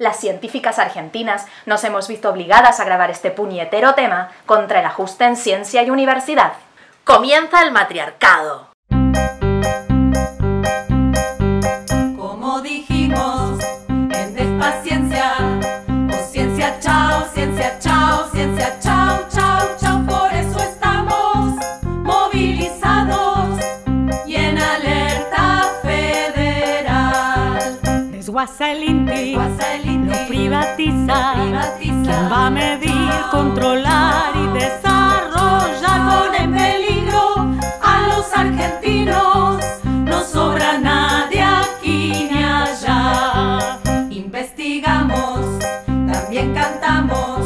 las científicas argentinas nos hemos visto obligadas a grabar este puñetero tema contra el ajuste en ciencia y universidad. Comienza el matriarcado. Federal. Desguaza el INTI, Desguaza el INTI, lo privatiza. privatiza. ¿Quién va a medir, controlar y desarrollar? Pone en peligro a los argentinos, no sobra nadie aquí ni allá. Investigamos, también cantamos,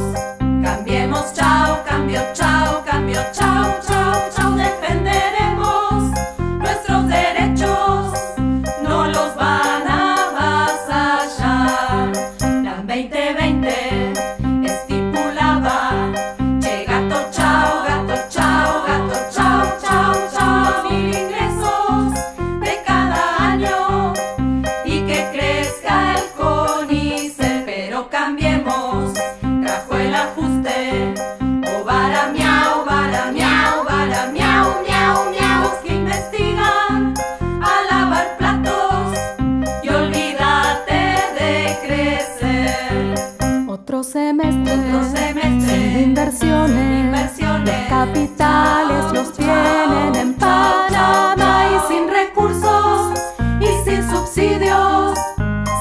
Otro semestre, Otro semestre, sin inversiones, inversiones, los capitales los tienen en chao, chao, Panamá y sin recursos y sin subsidios,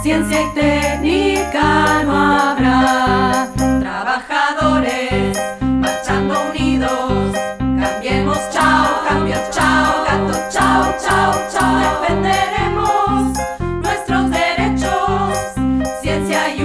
ciencia y técnica no habrá. Trabajadores marchando unidos, cambiemos, chao, cambio, chao, gato, chao, chao, chao, defenderemos nuestros derechos, ciencia